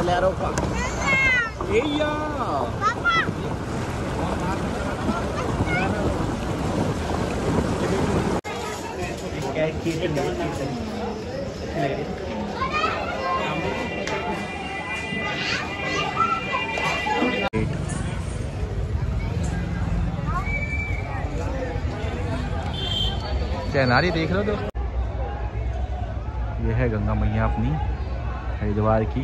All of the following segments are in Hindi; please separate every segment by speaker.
Speaker 1: बलेरो का अच्छी लग रही है चैनारी देख लो दोस्त ये है गंगा मैया अपनी हरिद्वार की।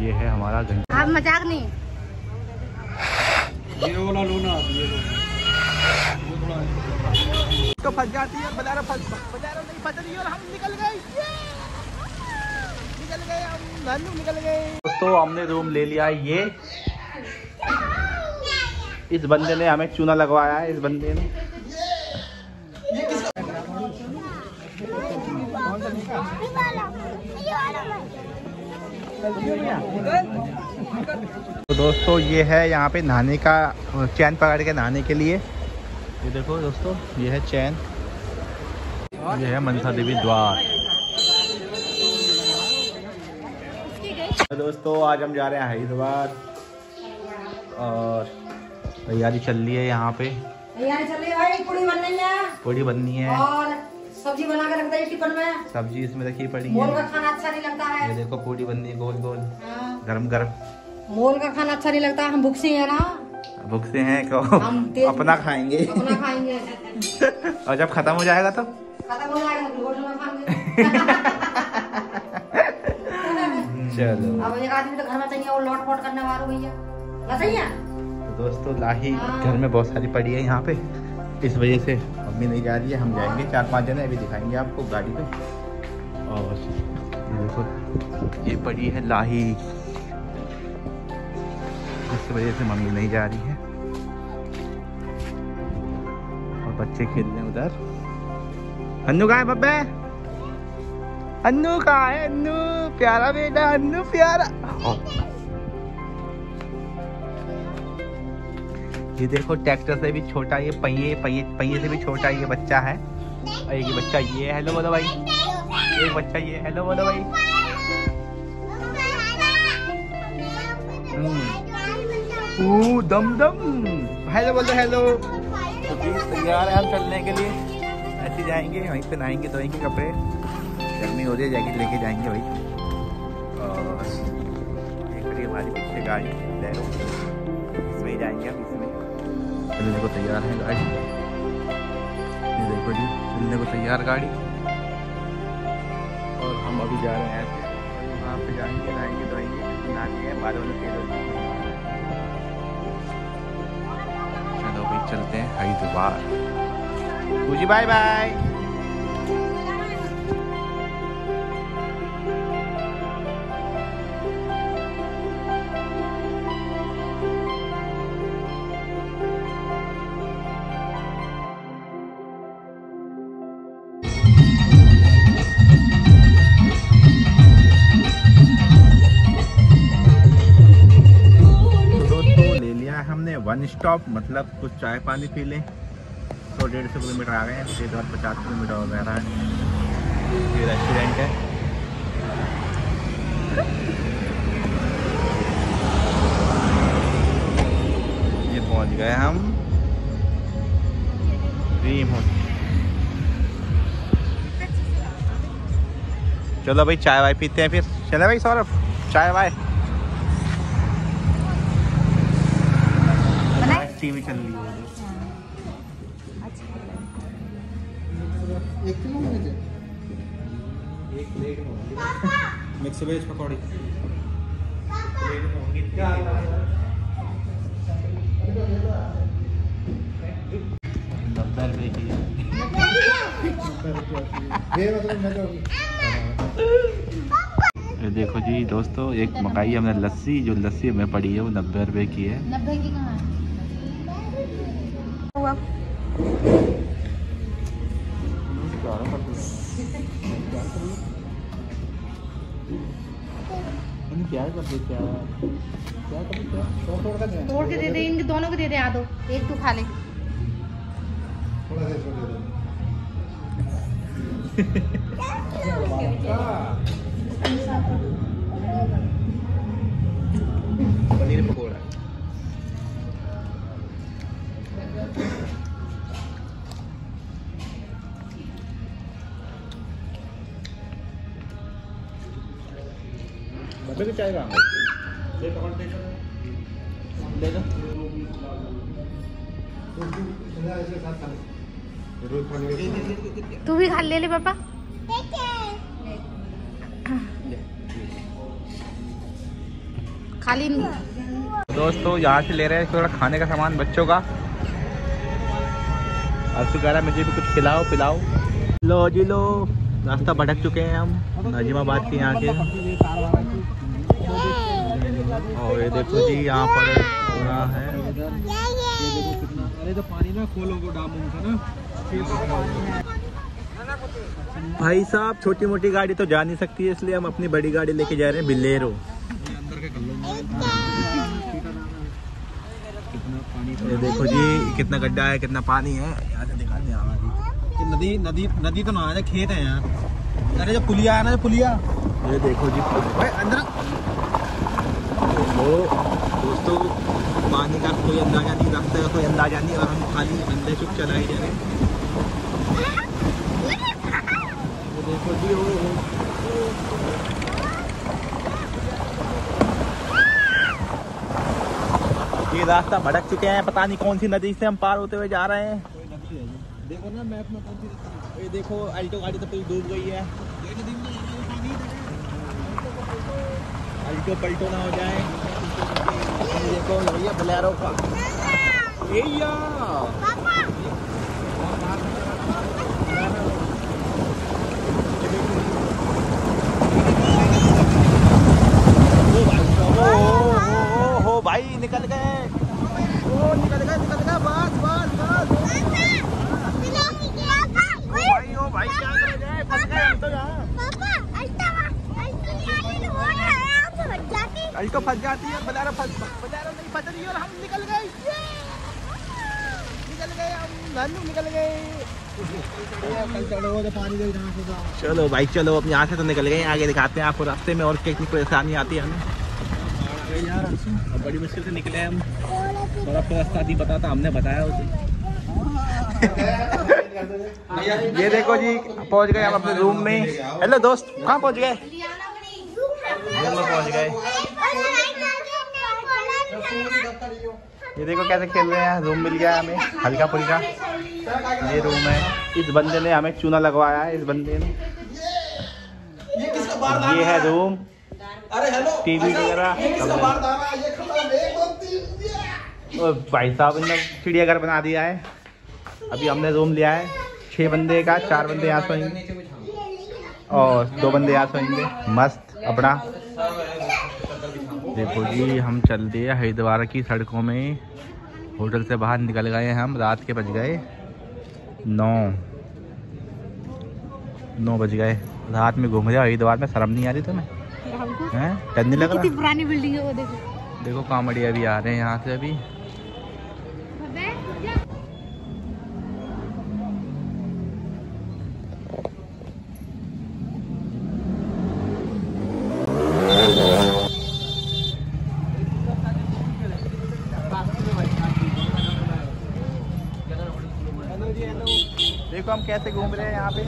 Speaker 1: ये है हमारा गंगा
Speaker 2: आप मज़ाक नहीं।
Speaker 1: ये ये वाला लोना तो फंस जाती है बजारा फंस बजारा नहीं फंस रही और हम निकल गए। निकल गए हम नानू निकल गए। दोस्तों हमने रूम ले लिया है ये। इस बंदे ने हमें चूना लगवाया है इस बंदे ने। तो दोस्तों ये है यहाँ पे नहाने का चैन पकड़ के नहाने के लिए। ये देखो दोस्तों ये है चैन। ये है मनसा देवी द्वार। तो दोस्तों आज हम जा रहे हैं हरिद्वार और तैयारी चल रही है यहाँ पे।
Speaker 2: तैयारी चल रही है भाई पूरी बन है
Speaker 1: पूड़ी बननी है।
Speaker 2: और सब्ज़ी बना के रख दी टिफ़िन में।
Speaker 1: सब्ज़ी इसमें रखी पड़ी
Speaker 2: मोल का खाना अच्छा नहीं लगता है।
Speaker 1: ये देखो पूड़ी बननी है गोल गोल।
Speaker 2: हाँ,
Speaker 1: गरम गरम।
Speaker 2: मोल का खाना अच्छा नहीं लगता हम भूख से है ना।
Speaker 1: भूख से हैं को
Speaker 2: हम
Speaker 1: अपना खाएँगे।
Speaker 2: अपना खाएँगे।
Speaker 1: और जब खत्म हो जाएगा तो
Speaker 2: खत्म हो जाएगा तो
Speaker 1: चलो।
Speaker 2: अब एक आदमी तो घर में चाहिए और लौट पोट करने वाला भैया
Speaker 1: तो दोस्तों लाही
Speaker 2: हाँ।
Speaker 1: घर में बहुत सारी पड़ी है यहाँ पे। इस वजह से मम्मी नहीं जा रही है हम जाएँगे। चार पाँच जने अभी दिखाएँगे आपको गाड़ी पे। और ये देखो ये पड़ी है लाही। इस वजह से मम्मी नहीं जा रही है। और बच्चे खेल रहे हैं उधर। अन्नू कहाँ है बब्बे? अन्नू कहाँ है अन्नू? प्यारा बेटा अन्नू प्यारा। ये देखो ट्रैक्टर से भी छोटा ये, पहिए पहिए पहिए से भी छोटा ये बच्चा है। और एक बच्चा ये हेलो बोलो भाई। एक बच्चा ये हेलो बोलो भाई। दम दम हेलो बोलो हेलो तैयार है हम चलने के लिए। ऐसे जाएँगे, वहीं पे नहाएँगे, धोएँगे कपड़े। गर्मी हो रही है जैकेट लेके जाएँगे भाई और खड़ी हमारी पीछे गाड़ी लहरों इसमें तैयार है गाड़ी। ये देखो जी, चलने को तैयार गाड़ी। और हम अभी जा रहे हैं। वहाँ पे जाएँगे नहाएँगे धोएँगे नहाने हैं, बाद में तेल चलो भाई, चलते हैं Haridwar ji bye bye one stop मतलब कुछ चाय पानी पी लें। सौ डेढ़ सौ किलोमीटर आ गए हैं छः हज़ार पचास किलोमीटर हो गया है। ये रेस्टोरेंट है। ये पहुँच गए हम। ड्रीम होटल चलो भाई, चाय वाय पीते हैं फिर। चले भाई, सौरभ। चाय वाय। टीवी चल रही है।
Speaker 3: एक किलो
Speaker 1: एक प्लेट होंगी।
Speaker 3: मिक्स वेज पकौड़ी।
Speaker 1: प्लेट होंगी। नब्बे रुपए की
Speaker 3: ये मैं तो
Speaker 1: ये देखो जी दोस्तों एक मकाई हमने लस्सी जो लस्सी हमें पड़ी है वो नब्बे रुपए की है।
Speaker 2: नब्बे की कहाँ
Speaker 1: क्या कर दे क्या? क्या कर क्या?
Speaker 3: तोड़ तोड़ कर दें।
Speaker 2: तोड़ के दे दे इन दोनों को दे दे आ दो एक तू खा ले।
Speaker 3: थोड़ा सा इसको दे दो।
Speaker 1: अबे तो चाय मांगो ले पकड़ दे लो ले
Speaker 3: के
Speaker 2: तू भी खा ले ले पापा। खाली
Speaker 1: दोस्तों यहाँ से ले रहे हैं थोड़ा खाने का सामान बच्चों का। अर्शु कह रहा है मुझे भी कुछ खिलाओ पिलाओ। लो जी लो रास्ता भटक चुके हैं हम नाजिमाबाद के यहाँ के। और ये देखो जी यहाँ पर पूरा है।
Speaker 3: अरे तो पानी ना खोलो को डामू ना
Speaker 1: भाई साहब छोटी मोटी गाड़ी तो जा नहीं सकती है इसलिए हम अपनी बड़ी गाड़ी लेके जा रहे हैं बिलेरो। ये देखो जी कितना गड्ढा है कितना पानी है यहाँ से दिखाते हैं। हमारी
Speaker 3: नदी नदी नदी तो ना है खेत है यार। अरे जो पुलिया है ना जो पुलिया।
Speaker 1: ये देखो जी
Speaker 3: अंदर
Speaker 1: वो दोस्तों पानी का कोई अंदाज़ा नहीं रास्ते का कोई अंदाज़ा नहीं और हम खाली अंदर चुप चला ही जा रहे हैं ये देखो जी ये रास्ता भटक चुके हैं पता नहीं कौन सी नदी से हम पार होते हुए जा रहे हैं
Speaker 3: है। देखो ना मैप में कौन सी
Speaker 1: ये देखो अल्टो गाड़ी तो पूरी डूब गई है
Speaker 3: ये नदी में जाना है, पानी इधर
Speaker 1: अल्टो पल्टो ना हो जाए। देखो भैया बोलेरो का। भाई निकल गए। ओ निकल गए निकल गए। बस बस बस। ओ भाई ओ भाई क्या कर गए? फंस गए हम तो यहाँ। अल्टो फंस जाती है बलेरो फंस बलेरो नहीं फंस रही और हम निकल गए। निकल गए हम नानू निकल गए।
Speaker 3: ये कल चढ़ो तो पानी दे जहाँ से जाओ
Speaker 1: चलो भाई चलो अब यहाँ से तो निकल गए आगे दिखाते हैं आपको रास्ते में और कितनी परेशानी आती है हमें।
Speaker 3: यार
Speaker 1: अब बड़ी मुश्किल से निकले हम। थोड़ा तो रास्ता नहीं पता था हमने बताया उसे। ये देखो जी पहुँच गए हम अपने रूम में। हेलो दोस्त कहाँ पहुँच गए? रूम में पहुँच गए। ये देखो कैसे खेल रहे हैं रूम मिल गया हमें हल्का फुल्का। ये रूम है। इस बंदे ने हमें चूना लगवाया है इस बंदे ने। ये है रूम टीवी वगैरह। और भाई साहब ने चिड़ियाघर बना दिया है। अभी हमने रूम लिया है। छः बंदे का चार बंदे यहाँ सोएँगे और दो बंदे यहाँ सोएँगे मस्त अपना। देखो जी हम चल दिए हरिद्वार की सड़कों में। होटल से बाहर निकल गए हम रात के बज गए। नौ। नौ बज गए। रात में घूम रहे हो? हरिद्वार में शर्म नहीं आ रही तुम्हें? हैं? डर नहीं लग रहा?
Speaker 2: पुरानी बिल्डिंग है वो देखो।
Speaker 1: देखो कांवड़िया भी आ रहे हैं यहाँ से अभी। कैसे घूम रहे हैं यहाँ पे?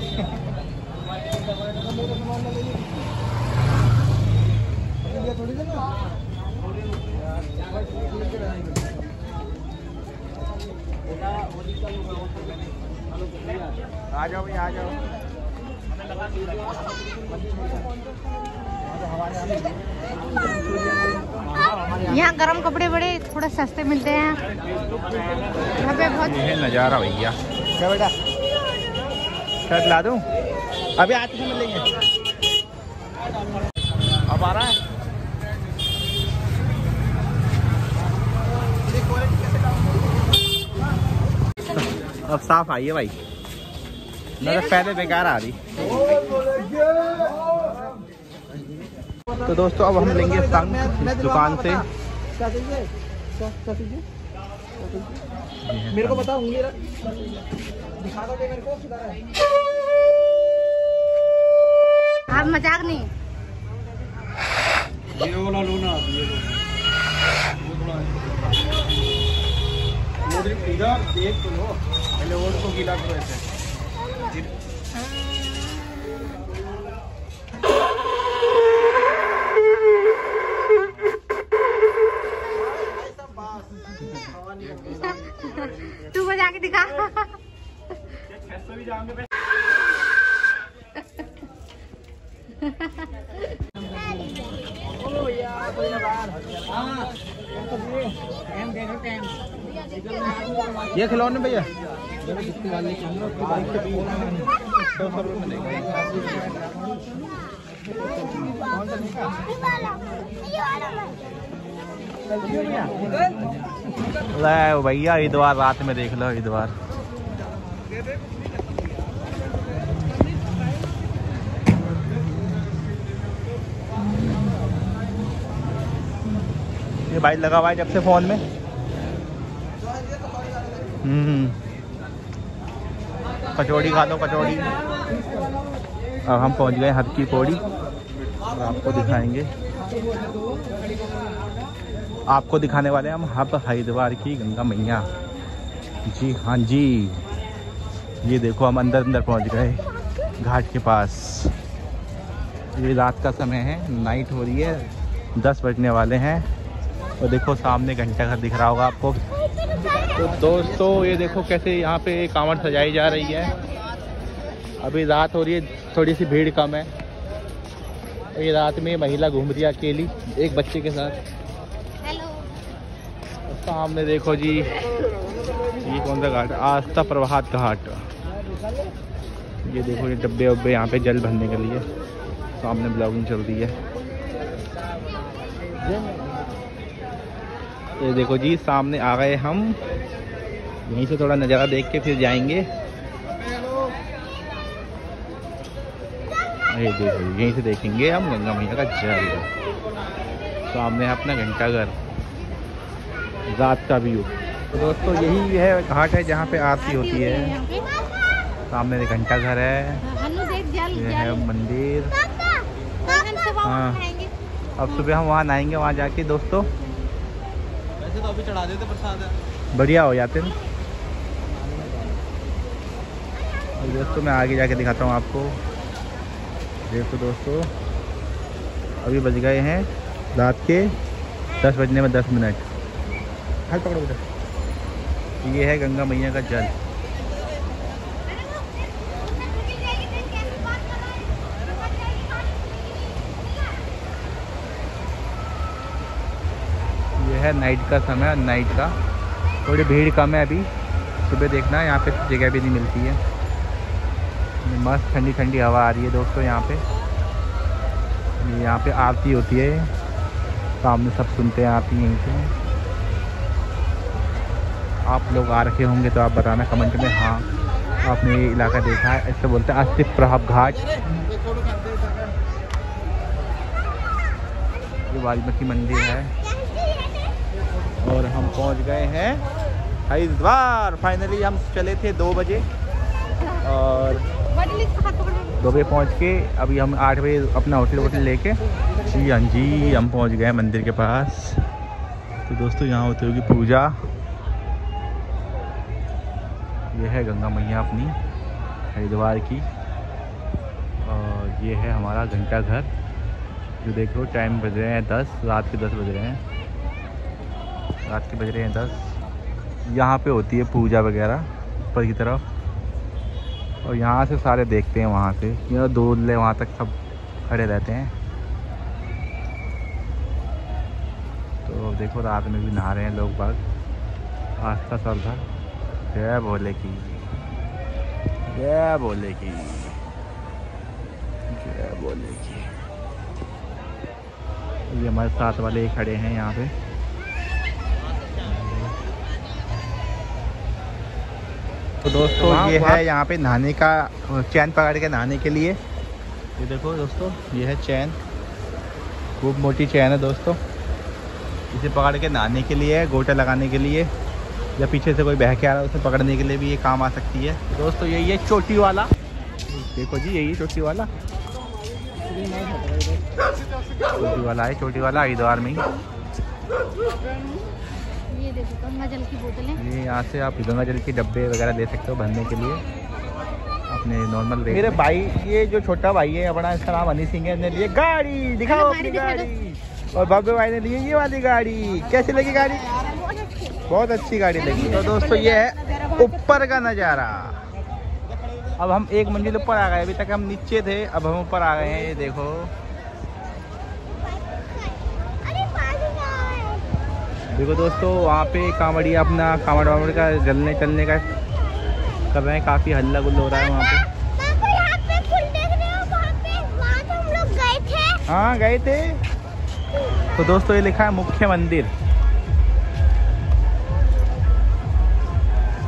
Speaker 1: आ जाओ भाई आ जाओ।
Speaker 2: यहाँ गर्म कपड़े बड़े थोड़े सस्ते मिलते हैं। यहाँ पे बहुत
Speaker 1: नज़ारा भैया। क्या बेटा? शर्ट ला दूँ? अभी आते हैं मिलेंगे। अब आ रहा है। अब साफ़ आई है भाई। मैं तो पहले बेकार आ रही। तो दोस्तों अब हम लेंगे संग दुकान से।
Speaker 3: मेरे को बताओ
Speaker 2: आप मज़ाक नहीं?
Speaker 3: ये वाला लो ना, ये लो। इधर देख तो लो। पहले और को गिला करो ऐसे भी जाओगे
Speaker 1: ये खिलौने भैया। भैया इस रात में देख लो इस भाई लगा हुआ है जब से फ़ोन में। हम्म। कचौड़ी खा लो, कचौड़ी। अब हम पहुँच गए हद की पौड़ी। और आपको दिखाएँगे। आपको दिखाने वाले हम हब हरिद्वार की गंगा मैया। जी हाँ जी। ये देखो हम अंदर अंदर पहुँच गए घाट के पास। ये रात का समय है, नाइट हो रही है, दस बजने वाले हैं। और देखो सामने घंटा घर दिख रहा होगा आपको। तो दोस्तों ये देखो कैसे यहाँ पे कांवड़ सजाई जा रही है। अभी रात हो रही है थोड़ी सी भीड़ कम है। ये रात में महिला घूम रही है अकेली एक बच्चे के साथ। सामने देखो जी ये कौन सा घाट? आस्था प्रभात घाट। ये देखो ये डब्बे उब्बे यहाँ पे जल भरने के लिए। सामने ब्लॉगिंग चल रही है। ये देखो जी सामने आ गए हम। यहीं से थोड़ा नज़ारा देख के फिर जाएँगे। ये देखो यहीं से देखेंगे हम गंगा मैया का जल। सामने है अपना घंटा घर रात का व्यू। तो दोस्तों यही है घाट है जहाँ पे आरती होती है। सामने घंटा घर है। ये है मंदिर। हाँ। अब सुबह हम वहाँ नहाएँगे वहाँ जाके दोस्तों।
Speaker 3: वैसे तो अभी चढ़ा देते प्रसाद।
Speaker 1: बढ़िया हो जाते हैं। और दोस्तों मैं आगे जाके दिखाता हूँ आपको। देखो दोस्तों अभी बज गए हैं रात के दस बजने में दस मिनट। हल पकड़ो बेटा ये है गंगा मैया का जल। है नाइट का समय नाइट का। थोड़ी भीड़ कम है अभी। सुबह देखना, यहाँ पे जगह भी नहीं मिलती है। मस्त ठंडी ठंडी हवा आ रही है दोस्तों यहाँ पे। यहाँ पे आरती होती है। सामने सब सुनते हैं आरती यहीं पे। आप लोग आ रखे होंगे तो आप बताना कमेंट में। हाँ आपने ये इलाका देखा है, ऐसे बोलते हैं अस्तिफ प्रभाव घाट। ये वाल्मीकि मंदिर है। और हम पहुँच गए हैं हरिद्वार। फाइनली हम चले थे दो बजे और दो बजे पहुँच के अभी हम आठ बजे अपना होटल वोटल लेके जी हाँ जी, हम पहुँच गए मंदिर के पास। तो दोस्तों यहाँ होती होगी पूजा। ये है गंगा मैया अपनी हरिद्वार की और ये है हमारा घंटा घर जो देखो टाइम बज रहे हैं दस, रात के दस बज रहे हैं। रात के बज रहे हैं दस। यहाँ पे होती है पूजा वगैरह, ऊपर की तरफ़। और यहाँ से सारे देखते हैं वहाँ से। यहाँ दूर ले वहाँ तक सब खड़े रहते हैं। तो देखो, रात में भी नहा रहे हैं लोग बाग। आस्था श्रद्धा। जय भोले की। जय भोले की। जय भोले की। ये हमारे साथ वाले खड़े हैं यहाँ पे। तो दोस्तों ये है यहाँ पे नहाने का चैन पकड़ के नहाने के लिए। ये देखो दोस्तों ये है चैन। खूब मोटी चैन है दोस्तों। इसे पकड़ के नहाने के लिए है गोटा लगाने के लिए या पीछे से कोई बह के आ रहा है उसे पकड़ने के लिए भी ये काम आ सकती है। दोस्तों यही है चोटी वाला। देखो जी यही चोटी वाला। चोटी वाला है चोटी वाला हरिद्वार में ही।
Speaker 2: ये देखो गंगा जल की बोतलें।
Speaker 1: ये यहाँ से आप गंगा जल के डब्बे वगैरह ले सकते हो भरने के लिए। अपने नॉर्मल मेरे भाई ये जो छोटा भाई है अपना इसका नाम हनी सिंह है ने लिए गाड़ी। दिखाओ अपनी गाड़ी। और बाबे भाई ने लिए ये वाली गाड़ी। कैसी लगी गाड़ी? बहुत अच्छी गाड़ी लगी। तो दोस्तों ये है ऊपर का नज़ारा। अब हम एक मंजिल ऊपर आ गए अभी तक हम नीचे थे अब हम ऊपर आ गए हैं ये देखो। देखो दोस्तों वहाँ पे कांवड़िया अपना कांवड़ वावड़ का जलने चलने का कर रहे हैं काफ़ी हल्ला गुल्ला हो रहा है वहाँ पे। हाँ गए थे। तो दोस्तों ये लिखा है मुख्य मंदिर।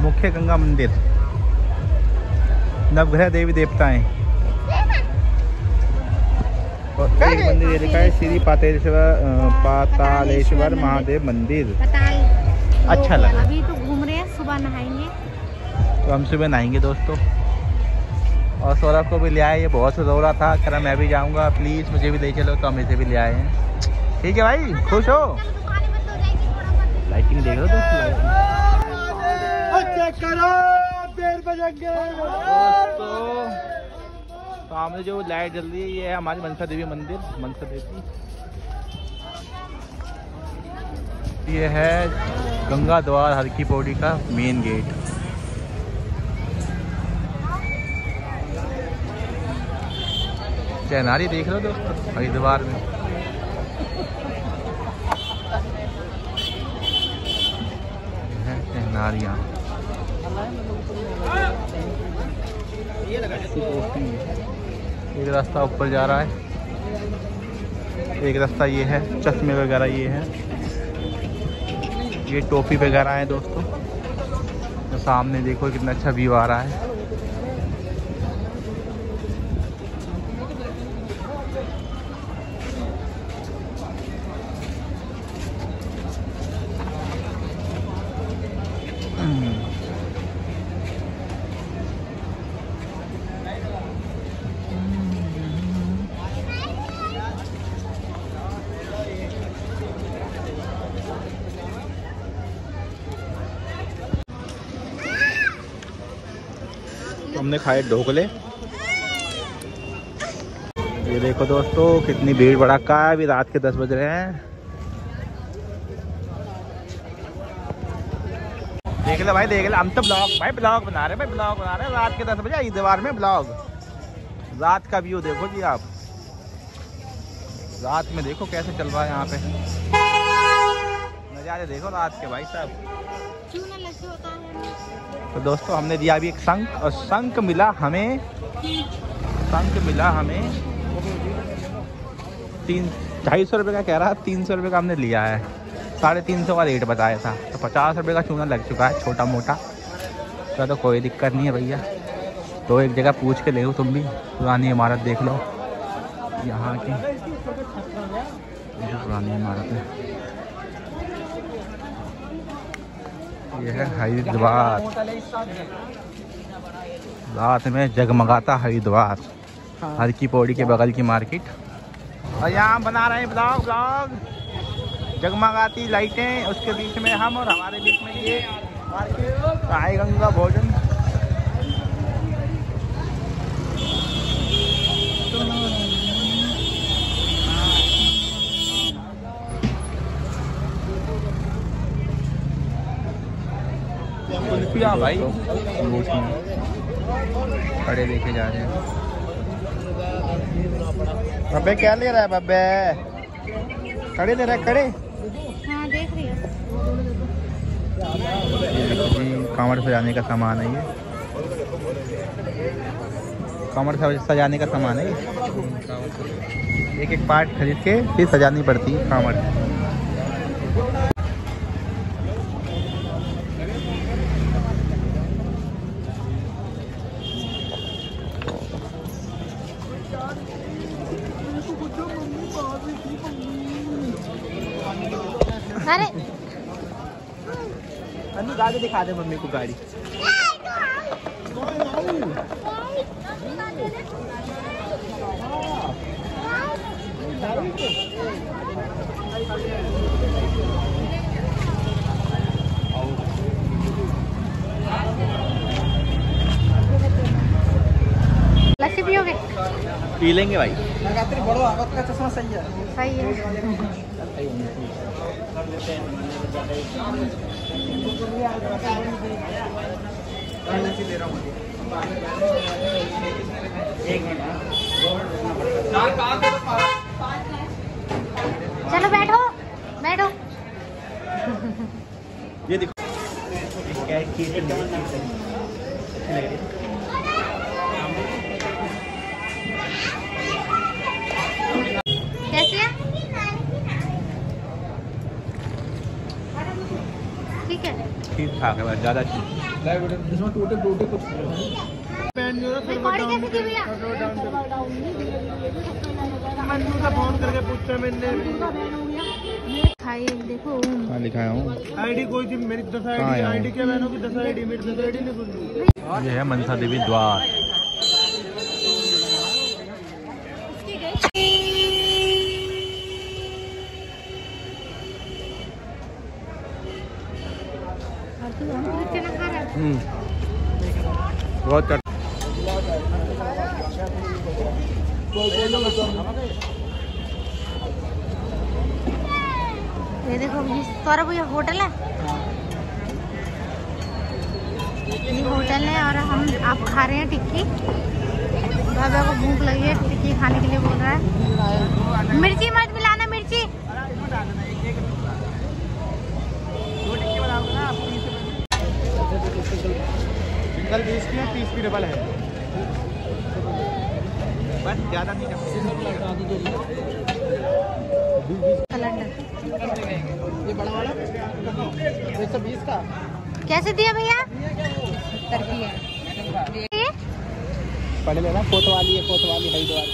Speaker 1: मुख्य गंगा मंदिर। नवग्रह देवी देवताएँ। एक मंदिर ये लिखा है श्री पातेश्वर पातालेश्वर महादेव मंदिर। अच्छा लगा।
Speaker 2: अभी तो घूम रहे हैं सुबह नहाएँगे।
Speaker 1: तो हम सुबह नहाएँगे दोस्तों। और सौरभ को भी ले आए ये बहुत रो रहा था। कह मैं भी जाऊँगा प्लीज़ मुझे भी ले चलो तो हम इसे भी ले आए हैं। ठीक है भाई खुश हो? लाइटिंग देख लो दोस्तों दोस्तों सामने जो लाइट जल रही है, ये है हमारी मनसा देवी मंदिर, मनसा देवी। ये है गंगा द्वार हर की पौड़ी का मेन गेट चैनारी देख लो दोस्तों? हरिद्वार में। ये है चहनारियाँ एक रास्ता ऊपर जा रहा है। एक रास्ता ये है, चश्मे वगैरह ये है। ये टोपी वगैरह है दोस्तों। तो सामने देखो कितना अच्छा व्यू आ रहा है। तो हमने खाए ढोकले। ये देखो दोस्तों, कितनी भीड़ भड़का है, अभी रात के दस बज रहे हैं। देख ले भाई, देख ले, हम तो ब्लॉग, भाई ब्लॉग बना रहे हैं, भाई ब्लॉग बना रहे हैं। रात के दस बजे ईदवार में ब्लॉग। रात का व्यू देखो जी आप। रात में देखो कैसे चल रहा है यहाँ पे। नज़ारे देखो रात के भाई साहब। तो दोस्तों हमने दिया अभी एक शंख और शंख मिला हमें शंख मिला हमें तीन ढाई सौ रुपये का कह रहा है तीन सौ रुपये का हमने लिया है। साढ़े तीन सौ का रेट बताया था तो पचास रुपये का चूना लग चुका है छोटा मोटा तो, तो कोई दिक्कत नहीं है भैया। तो एक जगह पूछ के ले लो तुम भी पुरानी इमारत देख लो। यहाँ की पुरानी इमारत है। ये है हरिद्वार। रात में जगमगाता हरिद्वार। हर की पौड़ी के बगल की मार्केट। और यहाँ बना रहे हैं ब्लॉग ब्लॉग। जगमगाती लाइटें उसके बीच में हम और हमारे बीच में ये मार्केट राय गंगा भोजन। कुल्फिया भाई? खड़े लेके जा रहे हैं। बब्बे क्या ले रहा है बब्बे? खड़े ले रहा है खड़े।
Speaker 2: हाँ देख रही हूँ।
Speaker 1: ये देखो जी कांवड़ सजाने का सामान है ये। कांवड़ सज- सजाने का सामान है ये। एक एक पार्ट खरीद के फिर सजानी पड़ती है कांवड़।
Speaker 2: अरे।
Speaker 1: अनु गाड़ी दिखा दे मम्मी को गाड़ी।
Speaker 2: लस्सी पियोगे
Speaker 1: पी लेंगे भाई।
Speaker 2: सही है। चलो बैठो बैठो।
Speaker 1: ये देखो। क्या है, है बस ज़्यादा अच्छी।
Speaker 3: इसमें टूटे टूटे कुछ फ़ोन करके पूछा मैंने।
Speaker 2: खाई देखो।
Speaker 1: हाँ लिखाया हूँ।
Speaker 3: आईडी कोई थी मेरी दस
Speaker 1: कहाँ
Speaker 3: आईडी
Speaker 1: है?
Speaker 3: आईडी क्या बहनों की? दस आईडी मेरी दस आईडी नहीं
Speaker 1: ये है मनसा देवी द्वार। बहुत चट
Speaker 2: ये देखो सौरभ ये होटल है। ये होटल है और हम आप खा रहे हैं टिक्की। बाबा को भूख लगी है, टिक्की खाने के लिए बोल रहा है। मिर्ची मत
Speaker 3: सिंगल बीस की है तीस की डबल है।
Speaker 1: बस ज़्यादा नहीं
Speaker 2: कैलेंडर
Speaker 3: ये बड़ा वाला एक सौ बीस का
Speaker 2: कैसे दिया भैया? ये
Speaker 3: पहले लेना कोतवाली है कोतवाली हरिद्वार।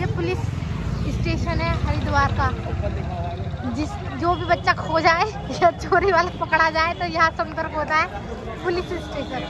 Speaker 2: ये पुलिस स्टेशन है हरिद्वार का। जिस, जो भी बच्चा खो जाए या चोरी वाला पकड़ा जाए तो यहाँ संपर्क होता है पुलिस स्टेशन।